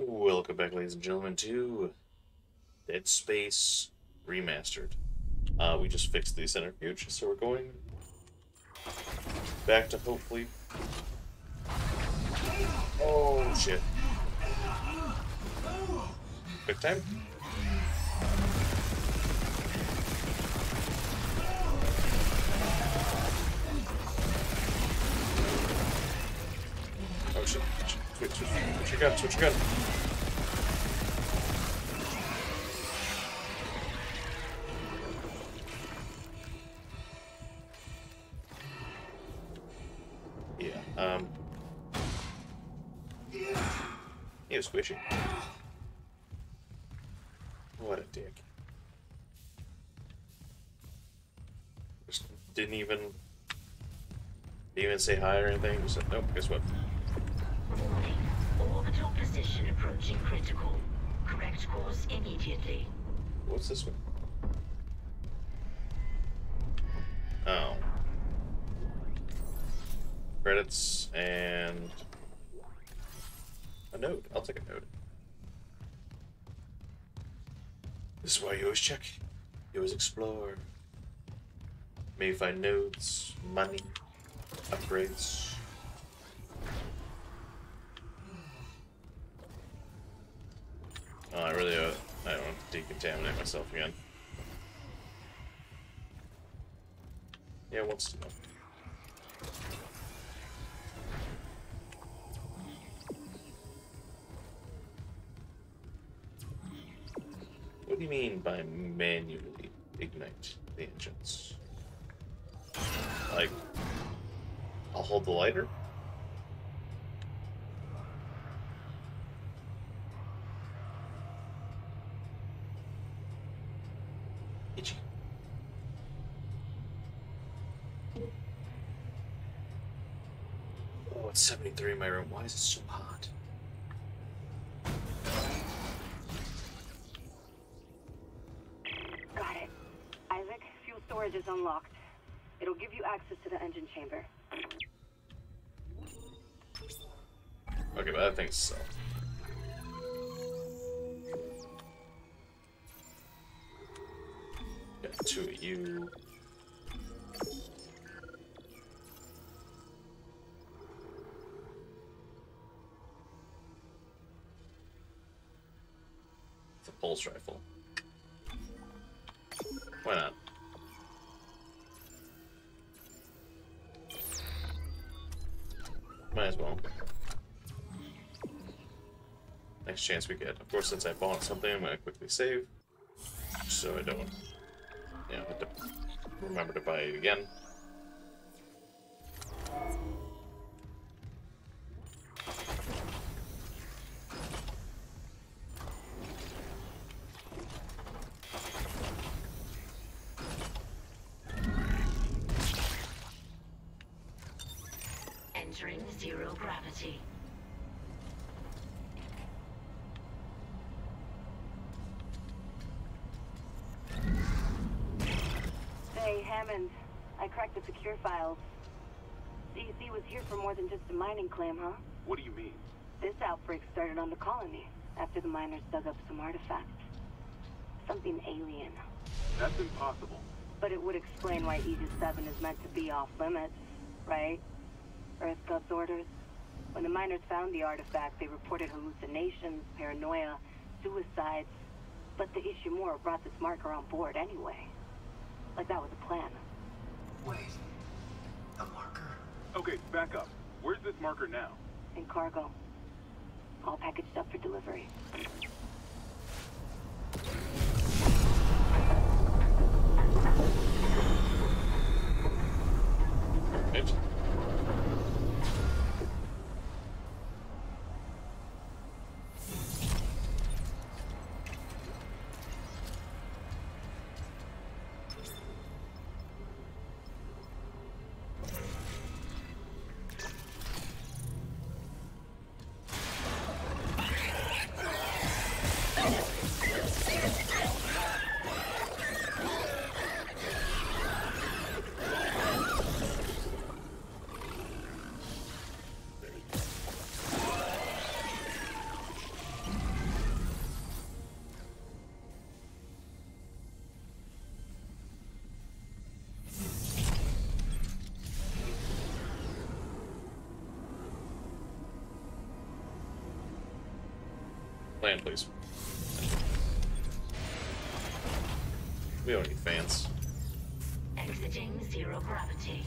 Welcome back, ladies and gentlemen, to Dead Space Remastered. Uh, we just fixed the centrifuge, so we're going back to hopefully... Oh, shit. Quick time? Oh shit. Switch, switch, switch your gun, switch your gun. Yeah, um. He was squishy. What a dick. Just didn't even even say hi or anything. Just said, nope, guess what? Warning. Orbital position approaching critical. Correct course immediately. What's this one? Oh. Credits and a note. I'll take a note. This is why you always check. You always explore. Maybe find notes, money, upgrades. Oh, I really, uh, I don't want to decontaminate myself again. Yeah, what's to know. What do you mean by manually ignite the engines? Like, I'll hold the lighter? 73 in my room. Why is it so hot? Got it. Isaac, fuel storage is unlocked. It'll give you access to the engine chamber. Okay, but I think so. Got two of you. A pulse rifle. Why not? Might as well. Next chance we get. Of course, since I bought something, I'm gonna quickly save. So I don't, you know, have to remember to buy it again. Secure files. CEC was here for more than just a mining claim, huh? What do you mean? This outbreak started on the colony after the miners dug up some artifacts. Something alien. That's impossible. But it would explain why Aegis 7 is meant to be off limits, right? Earth God's orders. When the miners found the artifact, they reported hallucinations, paranoia, suicides. But the Ishimura brought this marker on board anyway. Like that was a plan. Wait. The marker? Okay, back up. Where's this marker now? In cargo. All packaged up for delivery. Right? Land, please. We don't need fans. Exiting zero gravity.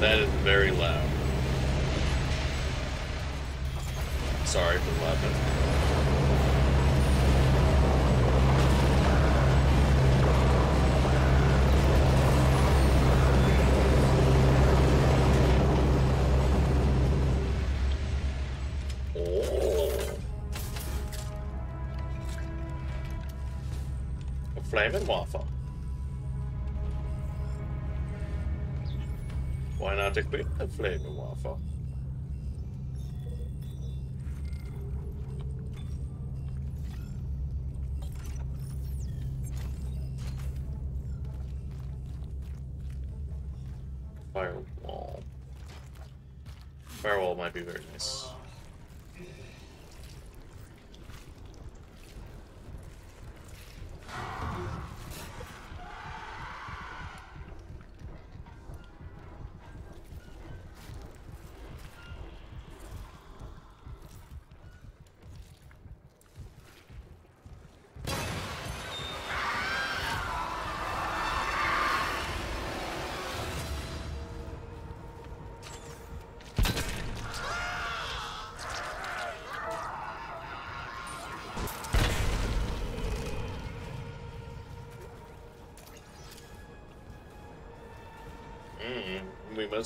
That is very Flaming waffle. Why not equip the flaming waffle? Firewall. Firewall might be very nice.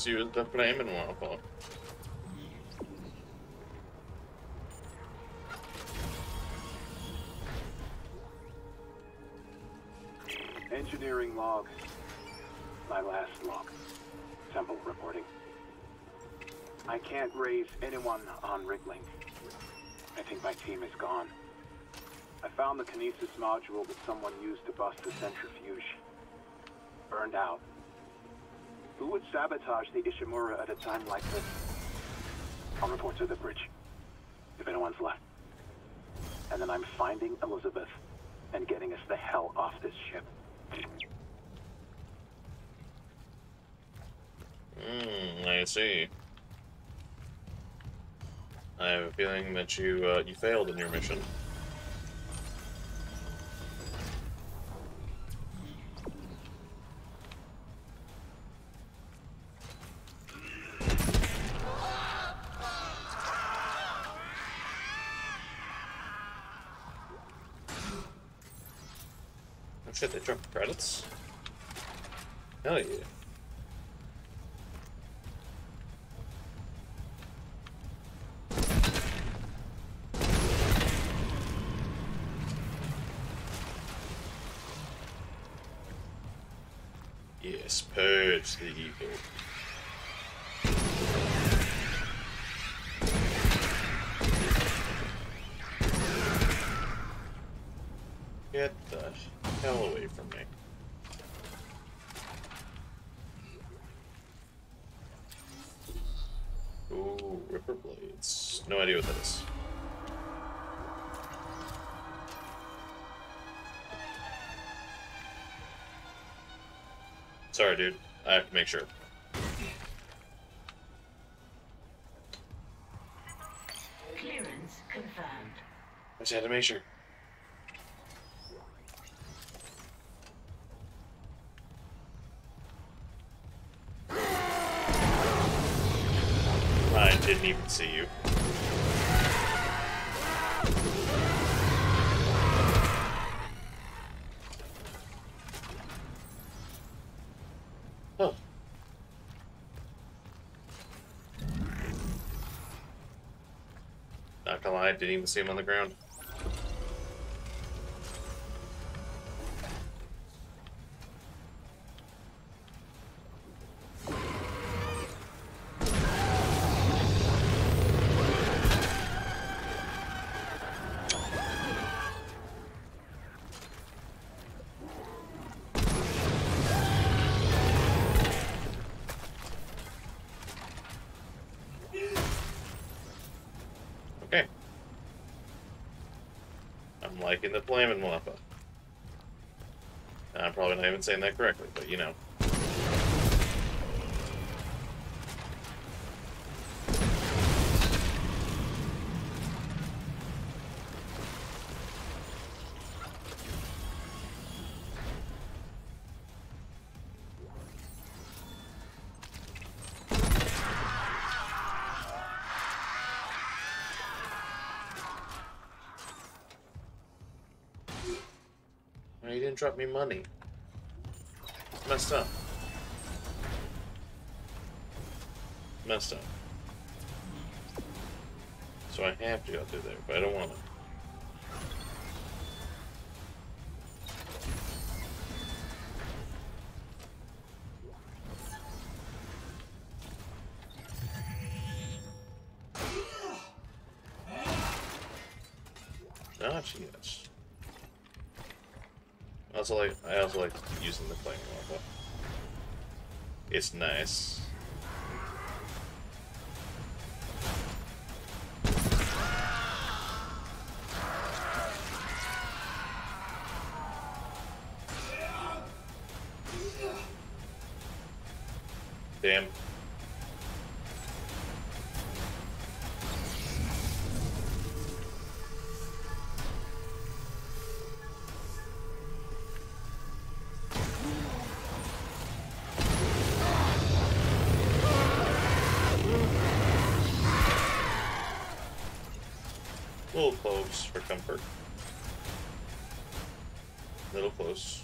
We must use the flaming waffle. Engineering log. My last log. Temple reporting. I can't raise anyone on Riglink. I think my team is gone. I found the Kinesis module that someone used to bust the centrifuge. Burned out. Who would sabotage the Ishimura at a time like this? I'll report to the bridge. If anyone's left. And then I'm finding Elizabeth and getting us the hell off this ship. Mm, I see. I have a feeling that you uh, you failed in your mission. Oh shit, they dropped credits? Hell yeah. Yes, purge the evil. No idea what that is. Sorry, dude. I have to make sure. Clearance confirmed. I just had to make sure. Didn't even see him on the ground. I'm liking the flaming Wampa. I'm probably not even saying that correctly, but you know. Drop me money? It's messed up. Messed up. So I have to go through there, but I don't want to. Ah, yes. I also like I also like using the flaming lava. It's nice. Little close for comfort. Little close.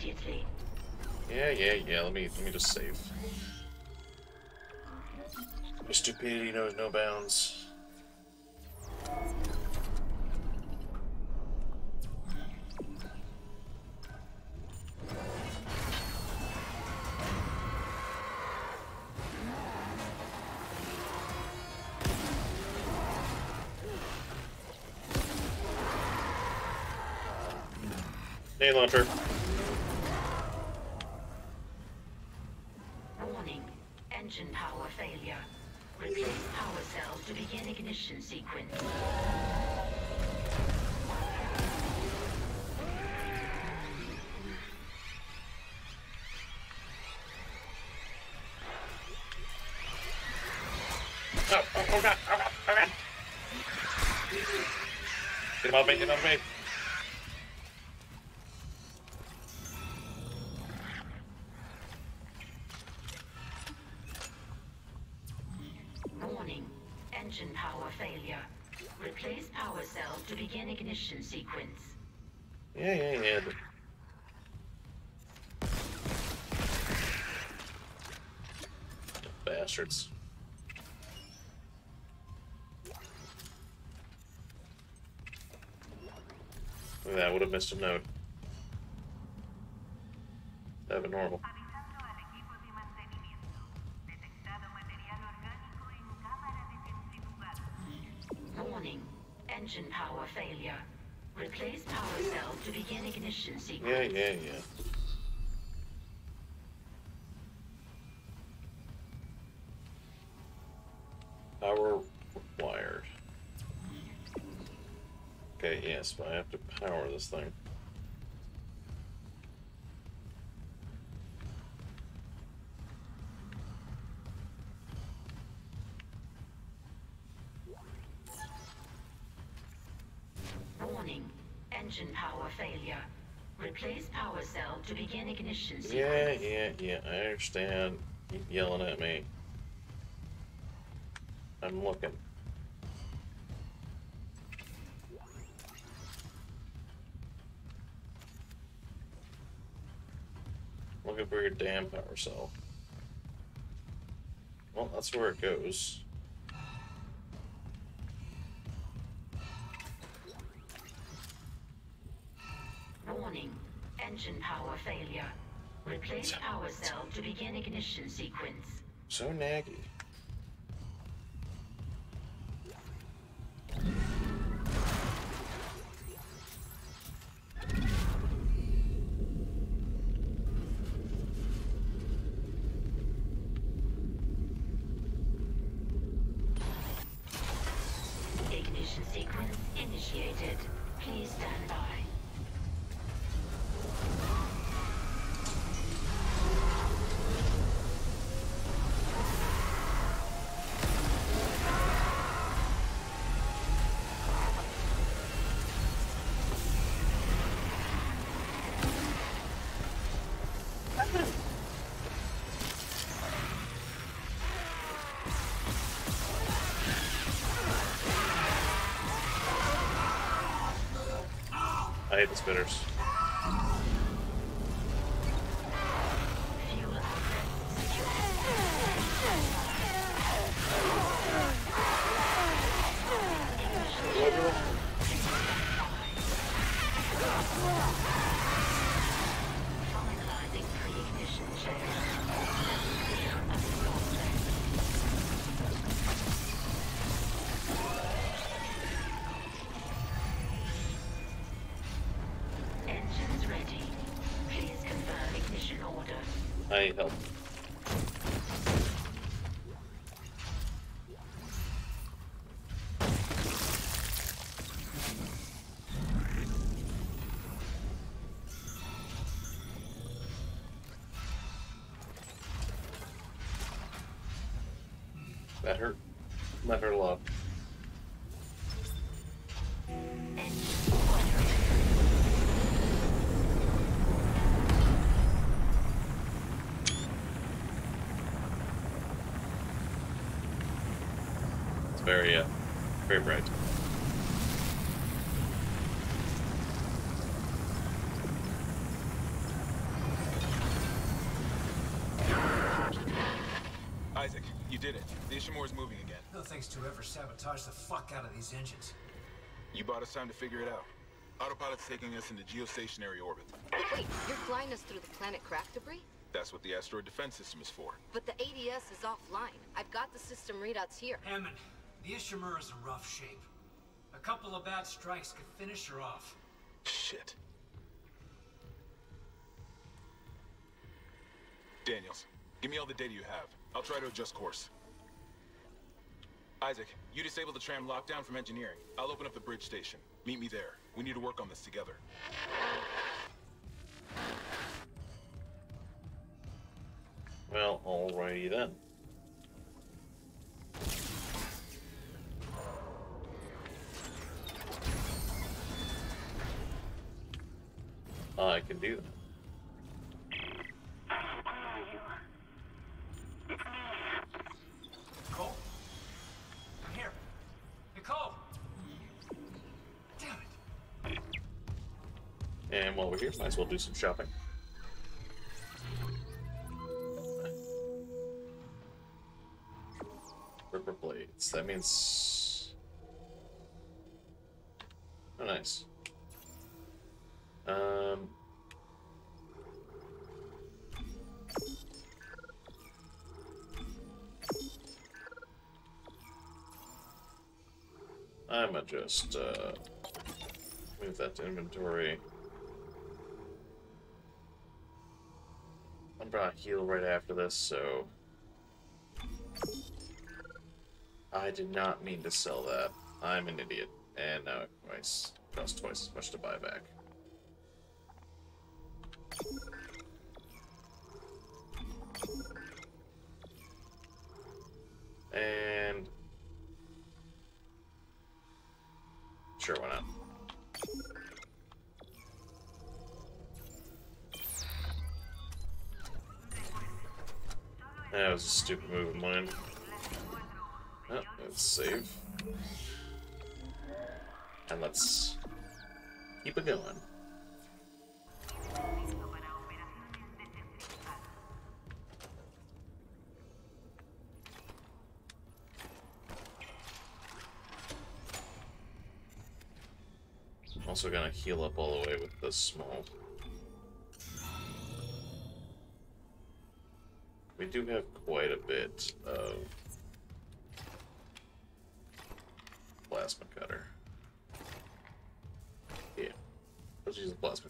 Immediately. Yeah, yeah, yeah. Let me let me just save. Your stupidity knows no bounds. Hey, launcher. Get him off me, get him off me. Warning. Engine power failure. Replace power cells to begin ignition sequence. Yeah, yeah, yeah. Bastards. Have missed a note. That'd been horrible. Avisando al equipo de mantenimiento. Detectado material orgánico en cámara de centrifugal. Warning. Engine power failure. Replace power cells to begin ignition Yeah, sequence. yeah, yeah. Power Okay, yes, but I have to power this thing. Warning. Engine power failure. Replace power cell to begin ignition Yeah, sequence. yeah, yeah, I understand. Keep yelling at me. I'm looking. Damn power cell? Well, that's where it goes. Warning. Engine power failure. Replace power cell to begin ignition sequence. So naggy. I hate the spitters. That hurt. Hurt a lot. It's very, uh, very bright. To whoever sabotaged the fuck out of these engines. You bought us time to figure it out. Autopilot's taking us into geostationary orbit. Wait, you're flying us through the planet crack debris? That's what the asteroid defense system is for. But the ADS is offline. I've got the system readouts here. Hammond, the Ishimura's in rough shape. A couple of bad strikes could finish her off. Shit. Daniels, give me all the data you have. I'll try to adjust course. Isaac, you disable the tram lockdown from engineering. I'll open up the bridge station. Meet me there. We need to work on this together. Well, alrighty then. I can do that. Well do some shopping. Ripper blades. That means. Oh, nice. Um. I'm gonna just uh, move that to inventory. I'm heal right after this, so I did not mean to sell that. I'm an idiot, and uh, now it twice costs twice as much to buy back. stupid move of mine. Oh, let's save. And let's keep it going. Also gonna heal up all the way with this small do have quite a bit of plasma cutter. Yeah. Let's use the plasma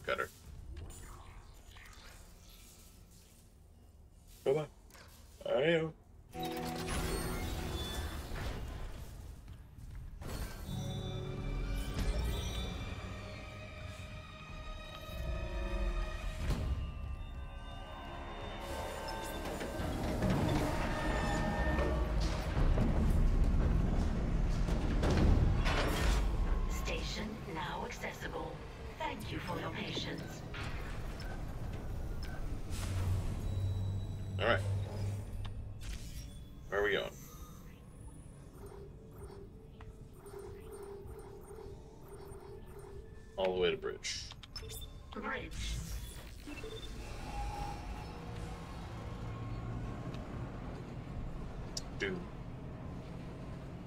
Do.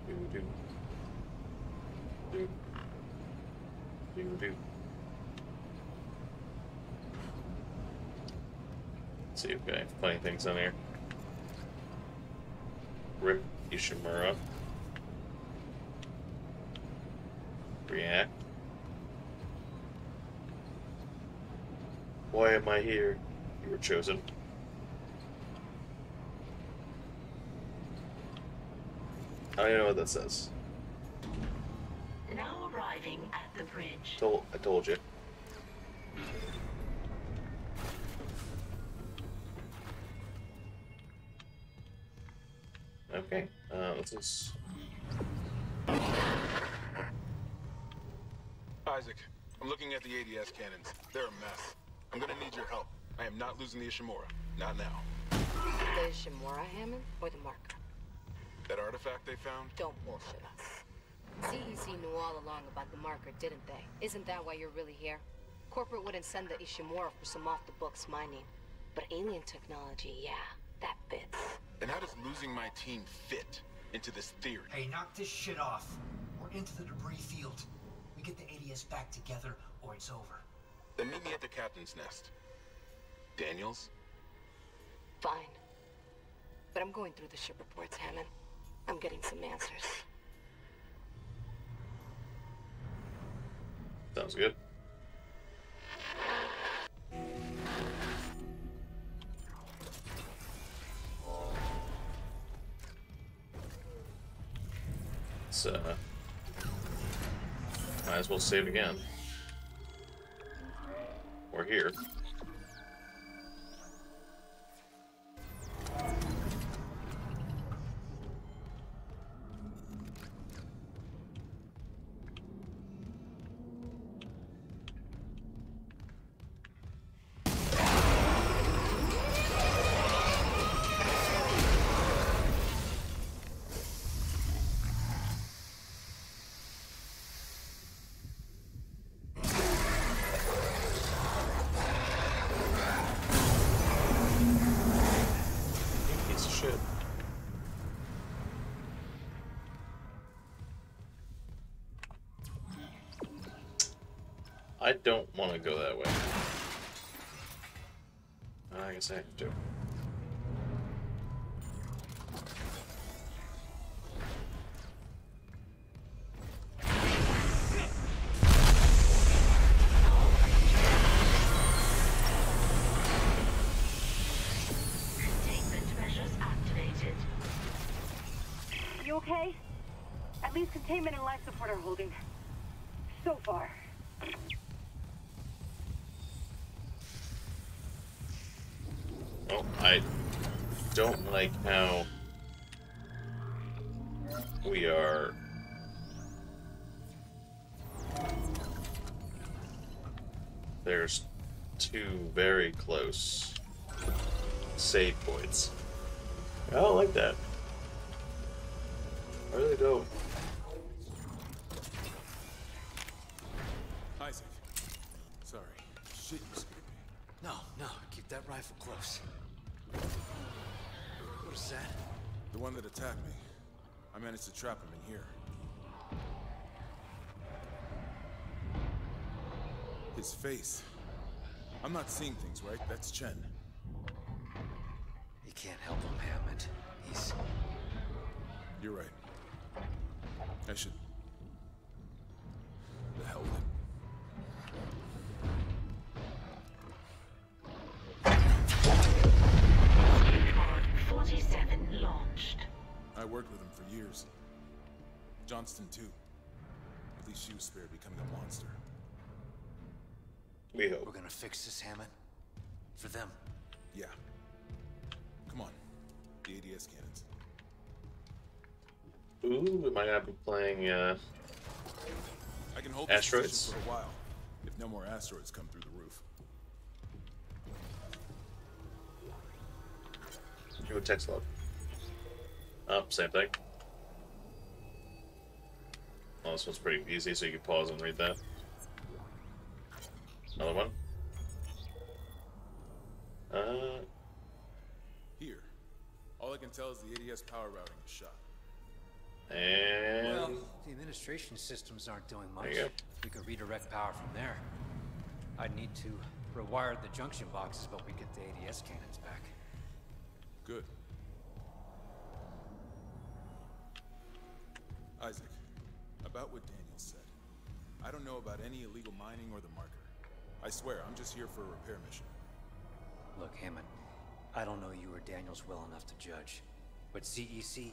Do do. Do. Do do. Let's see, okay, funny things on here. Rip Ishimura. React. Why am I here? You were chosen. I don't even know what that says. Now arriving at the bridge. Told, I told you. Okay, uh, let's just. Isaac, I'm looking at the ADS cannons. They're a mess. I'm gonna need your help. I am not losing the Ishimura. Not now. The Ishimura Hammond or the marker? That artifact they found? Don't bullshit us. CEC knew all along about the marker, didn't they? Isn't that why you're really here? Corporate wouldn't send the Ishimura for some off-the-books mining. But alien technology, yeah, that fits. And how does losing my team fit into this theory? Hey, knock this shit off. We're into the debris field. We get the ADS back together, or it's over. Then meet me at the captain's nest. Daniels? Fine. But I'm going through the ship reports, Hammond. I'm getting some answers. Sounds good. Uh, might as well save again. We're here. I don't want to go that way. Uh, I guess I have to. I don't like how we are. There's two very close save points. I don't like that. I really don't. Isaac. Sorry. Shit, you scared me. No, no, keep that rifle close. Me. I managed to trap him in here. His face. I'm not seeing things, right? That's Chen. You can't help him, Hammond. He's... You're right. I should... Johnston, too. At least she was spared becoming a monster. We hope. We're gonna fix this, Hammond. For them. Yeah. Come on. The ADS cannons. Ooh, am I gonna be playing uh I can hold Asteroids? for a while. If no more asteroids come through the roof. do a text log? Oh, same thing. Oh, this one's pretty easy, so you can pause and read that. Another one. Uh, Here. All I can tell is the ADS power routing is shot. and Well, the administration systems aren't doing much. There you. We could redirect power from there. I'd need to rewire the junction boxes, but we get the ADS cannons back. Good. Isaac, about what Daniel said. I don't know about any illegal mining or the marker. I swear, I'm just here for a repair mission. Look, Hammond, I don't know you or Daniels well enough to judge, but CEC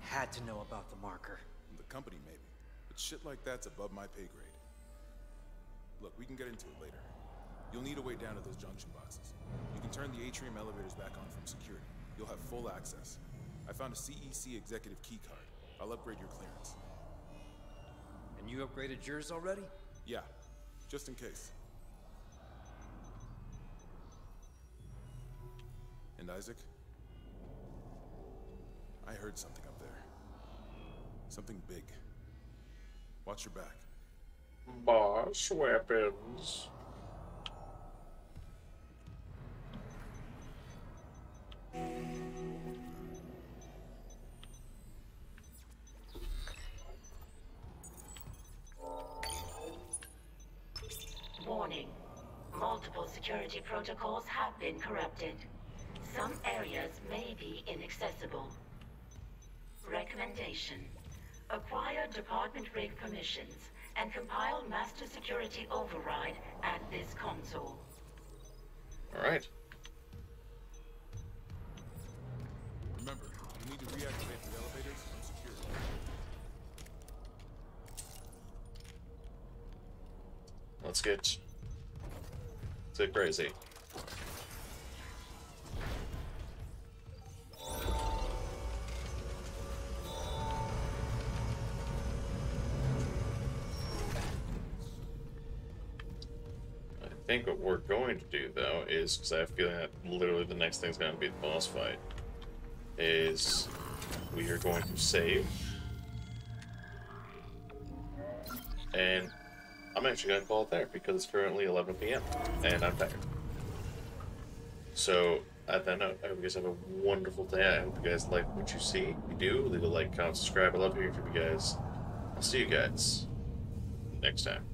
had to know about the marker. The company, maybe. But shit like that's above my pay grade. Look, we can get into it later. You'll need a way down to those junction boxes. You can turn the atrium elevators back on from security. You'll have full access. I found a CEC executive key card. I'll upgrade your clearance. And you upgraded yours already? Yeah, just in case. And Isaac? I heard something up there. Something big. Watch your back. boss weapons. Acquire department rig permissions and compile master security override at this console. All right. Remember, you need to reactivate the elevators from security. Let's get to crazy. Is because I have a feeling that literally the next thing thing's going to be the boss fight. Is we are going to save and I'm actually going to call it there because it's currently 11 p.m. and I'm tired. So, at that note, I hope you guys have a wonderful day. I hope you guys like what you see. If you do, leave a like, comment, subscribe. I love hearing from you guys. I'll see you guys next time.